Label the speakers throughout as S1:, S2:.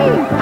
S1: Mm-hmm.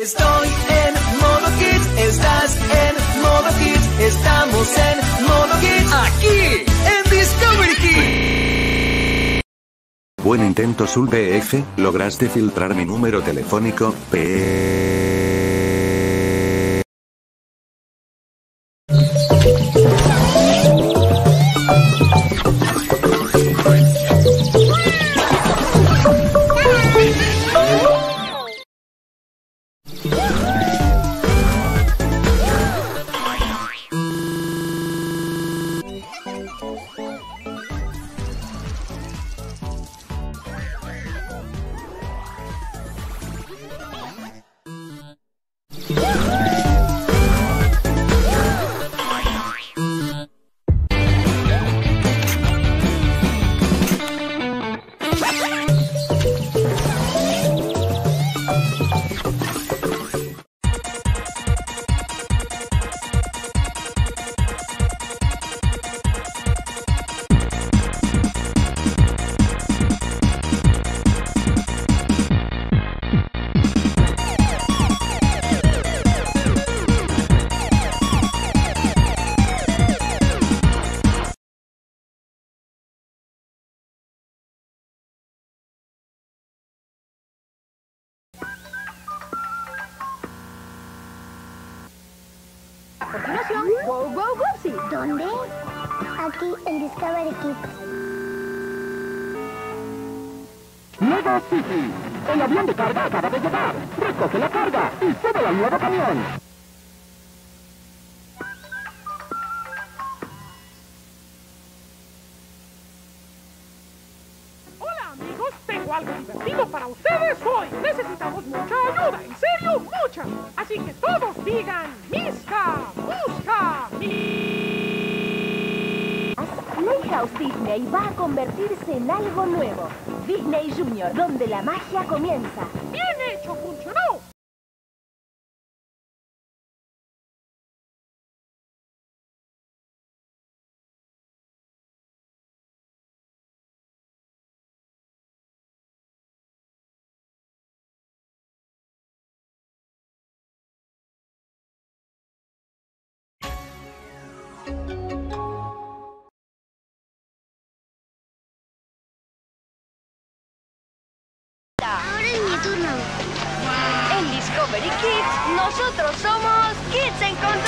S2: Estoy en modo Kids, estás en modo Kids, estamos en modo Kids, aquí en Discovery Kids.
S3: Buen intento Sul BF, lograste filtrar mi número telefónico, P.
S1: continuación, Go Go Goopsie. ¿Dónde? Aquí en Discovery Kids.
S4: Mega City. El avión de carga acaba de llegar. Recoge la carga y sube al nuevo camión.
S5: Tengo algo divertido para ustedes hoy. Necesitamos mucha ayuda, en serio, mucha. Así que todos digan, Miska, Muska, mi...
S1: Playhouse Disney va a convertirse en algo nuevo. Disney Junior, donde la magia comienza.
S5: Bien hecho, funcionó.
S6: Nosotros somos Kids en Control.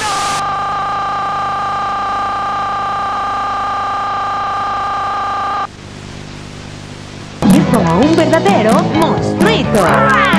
S7: Y como un verdadero monstruito.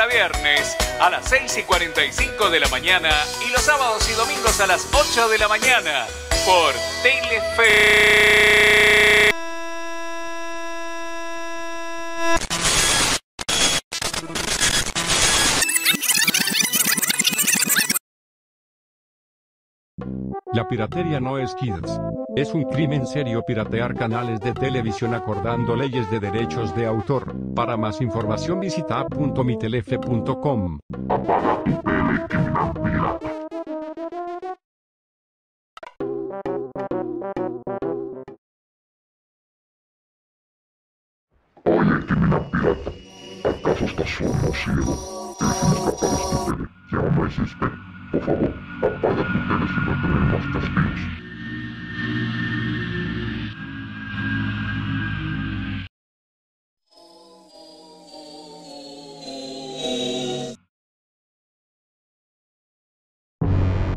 S8: A viernes, a las 6 y 45 de la mañana y los sábados y domingos a las 8 de la mañana, por Telefe.
S9: La piratería no es kids. Es un crimen serio piratear canales de televisión acordando leyes de derechos de autor. Para más información visita .mitelefe.com.
S4: Oye, criminal pirata, ¿acaso estás sordo ciego? ¿Eres de tele? Si aún no existe, por favor, apaga tu tele si no te más castigos.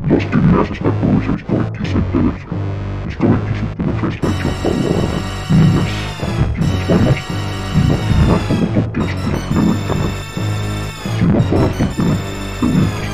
S4: Los que me haces reproducir Discovery Kids en televisión. Discovery Kids en televisión está hecho para niñas, adultos, formas y la actividad como tú que aspiras a el canal. Si no fuera tu tele, te voy a